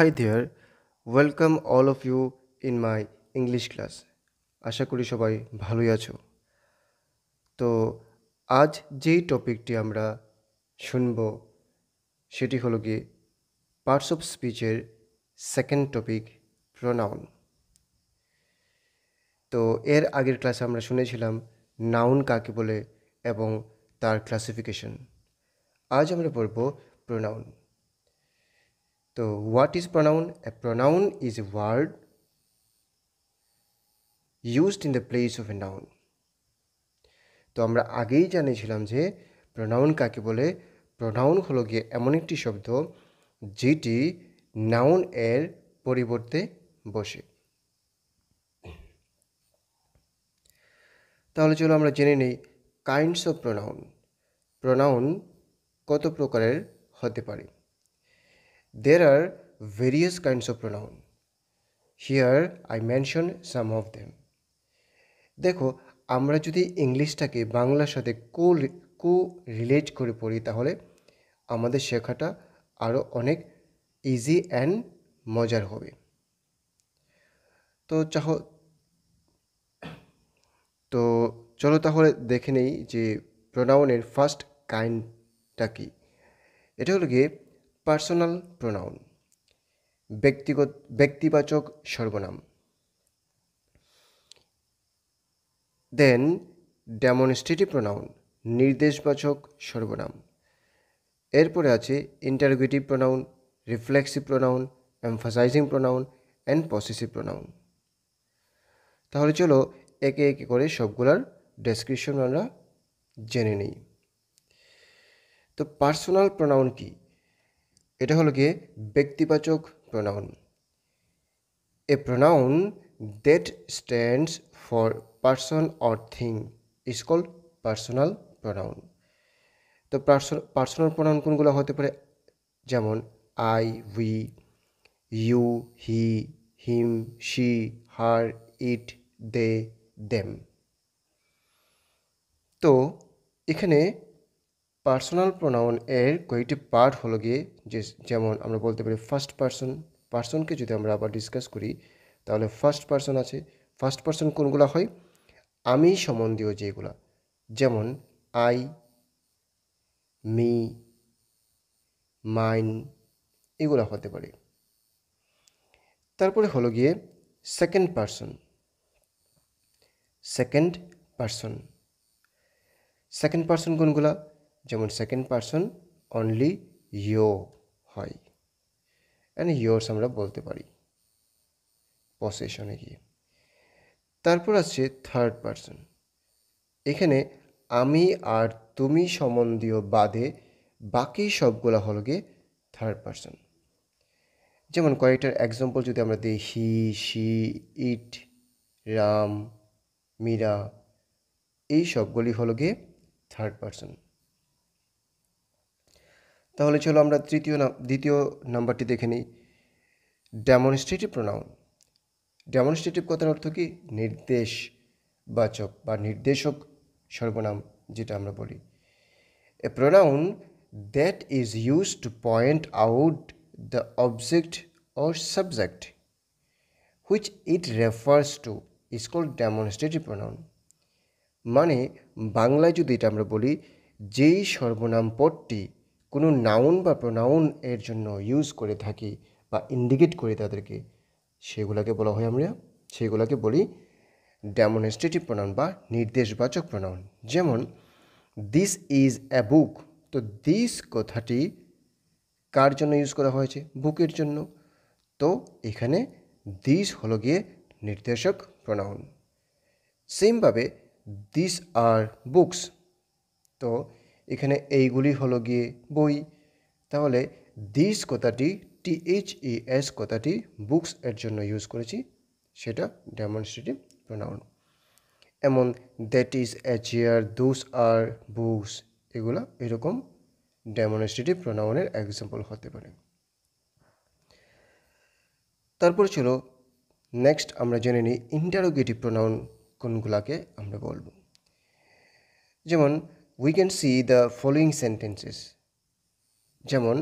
Hi there, welcome all of you in my English class আশা করি সবাই ভালোই আছো। তো আজ যেই টপিকটি আমরা শুনব সেটি হলো গিয়ে পার্টস অফ স্পিচের সেকেন্ড টপিক প্রোনাউন তো এর আগের ক্লাসে আমরা শুনেছিলাম নাউন কাকে বলে এবং তার ক্লাসিফিকেশন আজ আমরা পড়ব প্রোনাউন তো what is pronoun a pronoun is a word used in the place of a noun তো আমরা আগেই জানিয়েছিলাম যে প্রোনাউন কাকে বলে? প্রোনাউন হলো গিয়ে এমন একটি শব্দ যেটি নাউন এর পরিবর্তে বসে। তাহলে চলো আমরা জেনে নিই কাইন্ডস অফ প্রোনাউন প্রোনাউন কত প্রকারের হতে পারে? There are various kinds of pronoun. Here, I mention some of them. দেখো, আমরা যদি ইংলিশটাকে বাংলার সাথে কো কো রিলেট করে পড়ি, তাহলে আমাদের শেখাটা আরও অনেক ইজি অ্যান্ড মজার হবে তো চাহ, তো চলো তাহলে দেখে নেই যে প্রোনাউনের ফার্স্ট কাইন্ডটা কি এটা হলো গিয়ে পার্সোনাল প্রোনাউন ব্যক্তিগত ব্যক্তিবাচক সর্বনাম। দেন ডেমনস্ট্রেটিভ প্রোনাউন নির্দেশবাচক সর্বনাম। এরপরে আছে interrogative pronoun reflexive pronoun emphasizing pronoun and possessive pronoun তাহলে চলো একে একে করে সবগুলার ডেসক্রিপশন আমরা জেনে নিই। তো পার্সোনাল প্রোনাউন কি? এটা হলো গিয়ে ব্যক্তিবাচক pronoun a pronoun that stands for person or thing is called personal pronoun তো পার্সোনাল প্রোনাউন কোনগুলো হতে পারে? যেমন I we you he him she her it they them তো এখানে পার্সোনাল প্রোনাউন এর কয়েকটি পার্ট হলো গিয়ে যে যেমন আমরা বলতে পারি ফার্স্ট পার্সন পার্সনকে যদি আমরা আবার ডিসকাস করি, তাহলে ফার্স্ট পার্সন আছে। ফার্স্ট পার্সন কোনগুলো হয়? আমি সম্বন্ধীয় যেগুলা, যেমন আই মি মাইন এগুলো হতে পারে। তারপরে হলো গিয়ে second person second person second person কোনগুলা? যেমন সেকেন্ড পার্সন অনলি ইয়ো হয়। অ্যান্ড ইয়োর্স আমরা বলতে পারি। পসেশনে গিয়ে। তারপর আসছে থার্ড পার্সন এখানে আমি আর তুমি সম্বন্ধীয় বাদে বাকি সবগুলো হলো গিয়ে থার্ড পার্সন যেমন কয়েকটার এক্সাম্পল যদি আমরা দিই he she it Ram, Meera, এই সবগুলি হলো গিয়ে থার্ড পার্সন তাহলে চলো আমরা তৃতীয় দ্বিতীয় নাম্বারটি দেখে নিই। ডেমনস্ট্রেটিভ প্রোনাউন ডেমনস্ট্রেটিভ কথার অর্থ কি? নির্দেশ বাচক বা নির্দেশক সর্বনাম, যেটা আমরা বলি। A pronoun that is use to point out the object or subject which it refers to is called demonstrative pronoun মানে বাংলায় যদি এটা আমরা বলি, যেই সর্বনাম পদটি কোনো নাউন বা প্রোনাউন এর জন্য ইউজ করে থাকি বা ইন্ডিকেট করে তাদেরকে, সেগুলোকে বলা হয় আমরা, সেগুলোকে বলি ডেমনস্ট্রেটিভ প্রোনাউন বা নির্দেশবাচক প্রোনাউন যেমন দিস ইজ এ বুক তো দিস কথাটি কার জন্য ইউজ করা হয়েছে? বুকের জন্য। তো এখানে দিস হলো গিয়ে নির্দেশক প্রোনাউন সেমভাবে দিস আর বুকস তো এখানে এইগুলি হলো গিয়ে বই। তাহলে দিস কথাটি ই এস কথাটি বুকস এর জন্য ইউজ করেছি। সেটা ডেমনস্ট্রেটিভ প্রোনাউন এমন that is a chair those are books এগুলো এরকম ডেমনস্ট্রেটিভ প্রোনাউনের এক্সাম্পল হতে পারে। তারপর ছিল নেক্সট আমরা জেনে নিই ইন্টারোগেটিভ প্রোনাউন কোনগুলাকে আমরা বলব। যেমন we can see the following sentences. যেমন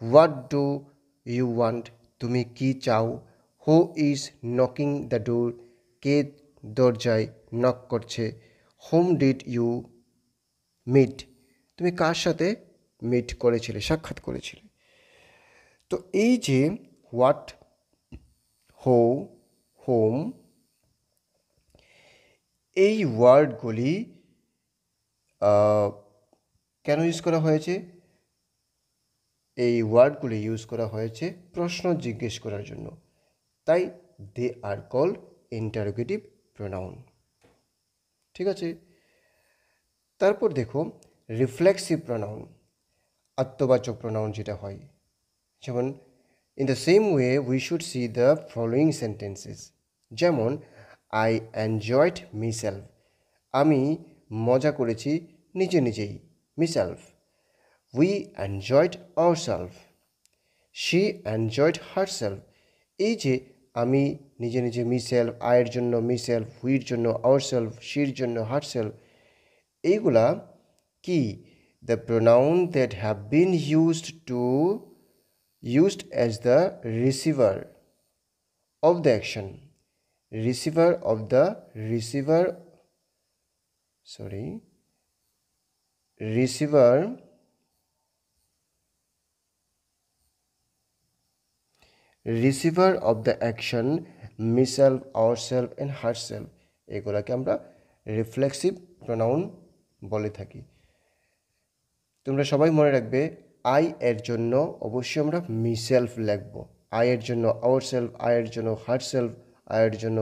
হোয়াট ডু ইউ ওয়ান্ট তুমি কি চাও who is knocking the door কে দরজায় নক করছে হোম ডিড ইউ মিট তুমি কার সাথে মিট করেছিলে সাক্ষাৎ করেছিলে তো এই যে হোয়াট হো হোম এই ওয়ার্ডগুলি কেন ইউজ করা হয়েছে? এই ওয়ার্ডগুলি ইউজ করা হয়েছে প্রশ্ন জিজ্ঞেস করার জন্য। তাই they are called interrogative pronoun ঠিক আছে? তারপর দেখো রিফ্লেক্সিভ প্রোনাউন আত্মবাচক প্রোনাউন যেটা হয়। যেমন in the same way we should see the following sentences যেমন আই এনজয়েড মিসেলফ আমি মজা করেছি নিজে নিজেই myself we enjoyed our self she enjoyed her self এই যে আমি নিজে নিজে মিসেলফ আয়ের জন্য মিসেলফ হুইর জন্য আওয়ার সেলফ শির জন্য হার সেলফ এইগুলা কি? The pronoun that have been used to used as the receiver of the action receiver of the receiver sorry receiver receiver of the action, myself, ourself, and herself. এগুলাকে আমরা reflexive pronoun বলে থাকি। তোমরা সবাই মনে রাখবে আই এর জন্য অবশ্যই আমরা মি সেলফ লিখব। আই এর জন্য আওয়ার সেলফ আয়ের জন্য হার সেলফ আয়ের জন্য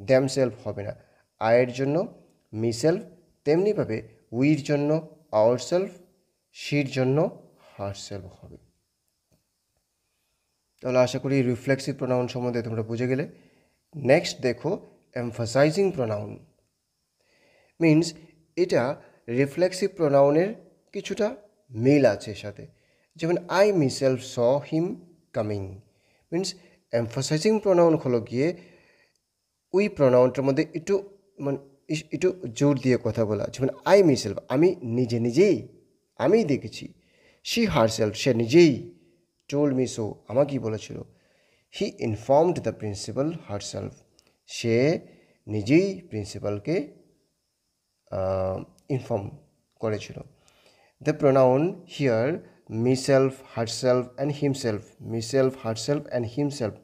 দ্যাম সেলফ হবে না। আয়ের জন্য মি সেলফ তেমনিভাবে উইর জন্য আওয়ার সেলফ শির জন্য হার সেলফ হবে। তাহলে আশা করি রিফ্লেক্সিভ প্রোনাউন সম্বন্ধে তোমরা বুঝে গেলে। নেক্সট দেখো এমফাসাইজিং প্রোনাউন মিন্স এটা রিফ্লেক্সিভ প্রোনাউনের কিছুটা মিল আছে সাথে। যেমন I myself saw him coming means emphasizing pronoun হলো গিয়ে ওই প্রোনাউনটার মধ্যে একটু মানে একটু জোর দিয়ে কথা বলা। যেমন আই মিসেলফ আমি নিজে নিজেই আমিই দেখেছি। শি হার সেলফ সে নিজেই টোল মি সো আমাকেই বলেছিল। He informed the principal her self সে নিজেই প্রিন্সিপালকে ইনফর্ম করেছিল। The pronoun here, myself, herself, and himself, myself, and and himself,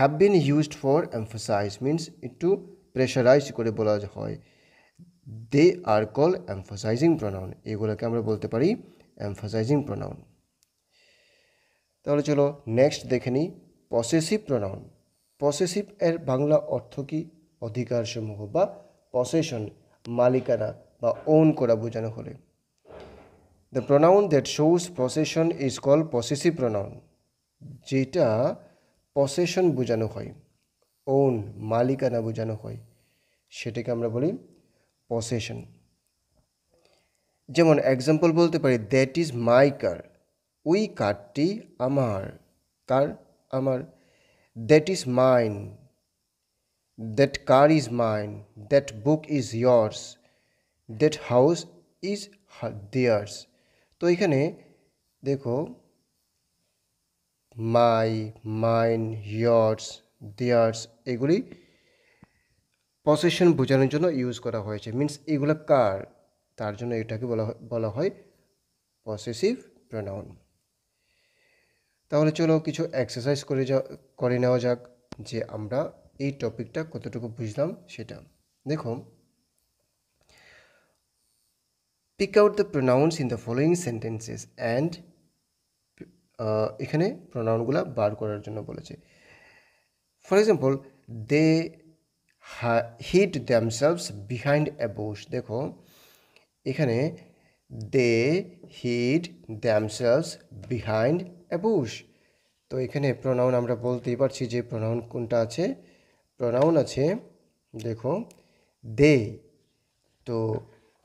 have been used for emphasize, means একটু প্রেশারাইজ করে বলা হয়। They are call emphasising pronoun এগুলোকে আমরা বলতে পারি এমফাসাইজিং প্রোনাউন তাহলে চলো নেক্সট দেখে নিই পসেসিভ প্রোনাউন পসেসিভ এর বাংলা অর্থ কি? অধিকার সমূহ বা পসেশন মালিকানা বা ওন করা বোঝানো হলে। The pronoun that shows possession is call possessive pronoun যেটা পসেশন বোঝানো হয়। ওন মালিকানা বোঝানো হয়, সেটাকে আমরা বলি পসেশন যেমন এক্সাম্পল বলতে পারি দ্যাট ইজ মাই কার ওই কারটি আমার কার আমার that is mine that car is mine that book is yours that house is theirs তো এখানে দেখো মাই মাইন ইয়ার্স দেয়ার্স এগুলি পসেশন বোঝানোর জন্য ইউজ করা হয়েছে। মিন্স এগুলো কার? তার জন্য এটাকে বলা বলা হয় পসেসিভ প্রোনাউন তাহলে চলো কিছু এক্সারসাইজ করে যা, করে নেওয়া যাক যে আমরা এই টপিকটা কতটুকু বুঝলাম সেটা। দেখো pick out the pronouns in the following sentences and এখানে প্রোনাউনগুলো বার করার জন্য বলেছে। For example they hid themselves behind a bush দেখো এখানে they hid themselves behind a bush তো এখানে প্রোনাউন আমরা বলতেই পারছি যে প্রোনাউন কোনটা আছে? প্রোনাউন আছে, দেখো দে তো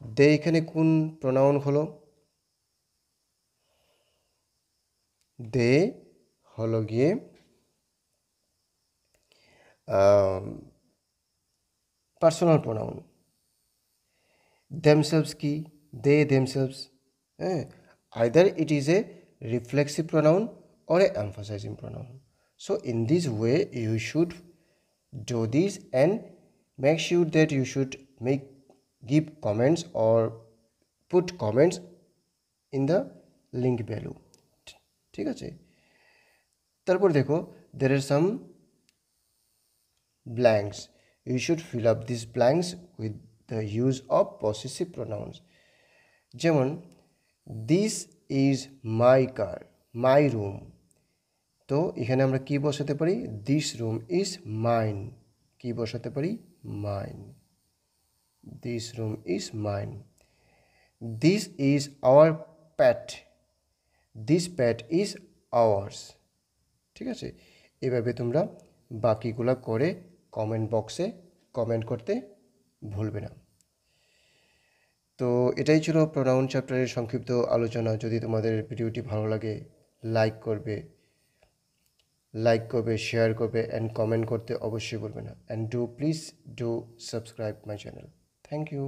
দে এখানে কোন প্রোনাউন হলো? দে হলো গিয়ে পার্সোনাল প্রোনাউন দেমসেলভস কি দে দেমসেলভস হ্যাঁ either it is a reflexive pronoun or a emphasizing pronoun so in this way you should do this and make sure that you should make give comments or put comments in the link below ঠিক আছে তারপর দেখো there are some blanks. You should fill up these blanks with the use of possessive pronouns. যেমন this is my car my room তো এখানে আমরা কি বসাতে পারি? দিস রুম ইজ মাইন কি বসাতে পারি? Mine this room is mine this is our pet this pet is ours ঠিক আছে? এভাবে তোমরা বাকিগুলো করে কমেন্ট বক্সে কমেন্ট করতে ভুলবে না। তো এটাই ছিল প্রোনাউন চ্যাপ্টারের সংক্ষিপ্ত আলোচনা। যদি তোমাদের ভিডিওটি ভালো লাগে লাইক করবে লাইক করবে শেয়ার করবে অ্যান্ড কমেন্ট করতে অবশ্যই বলবে না। And do please do subscribe my channel thank you